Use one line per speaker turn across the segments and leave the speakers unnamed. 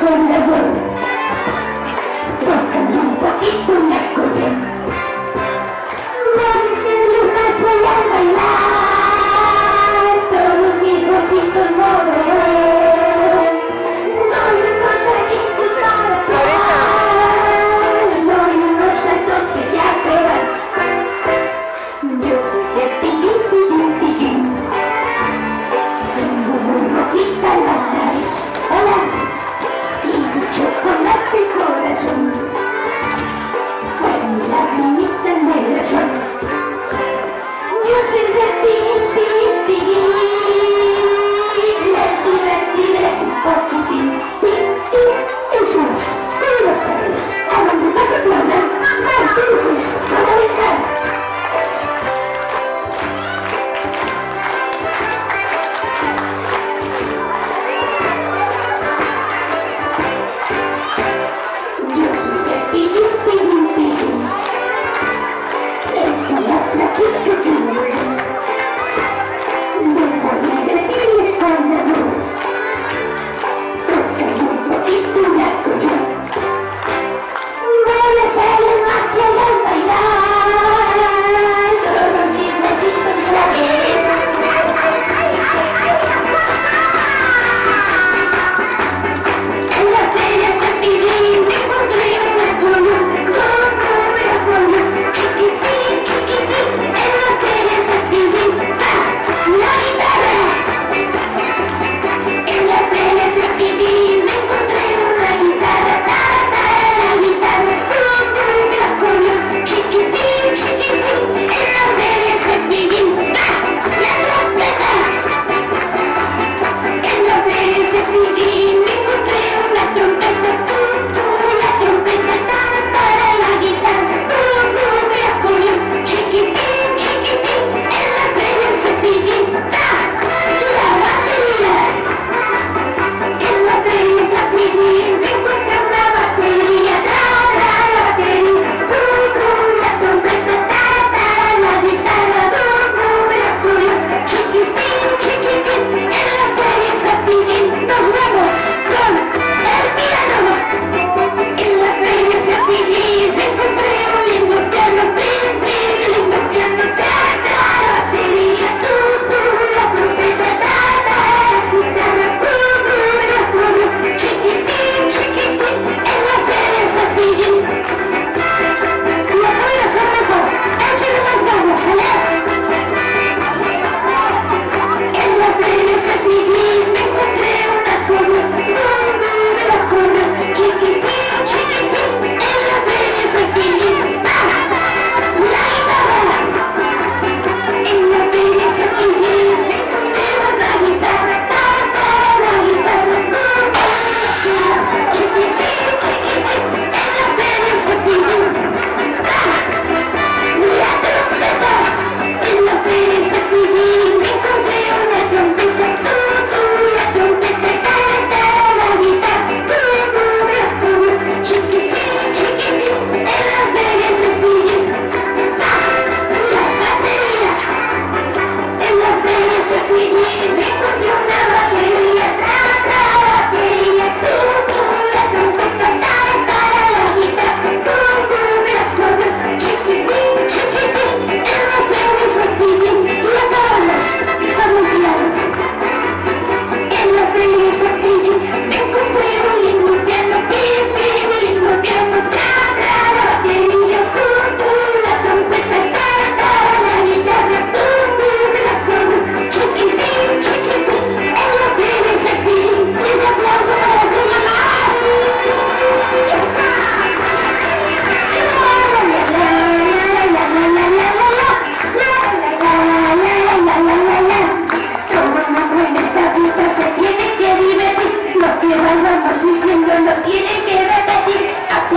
con la voz. Fucking un fucking la cola.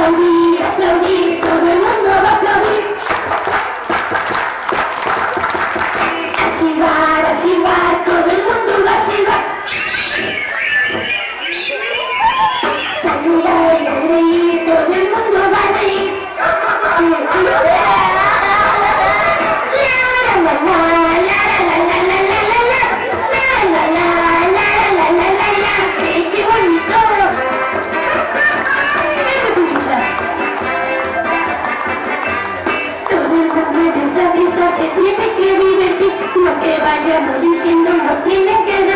Hallelujah. 白月不知心中的心。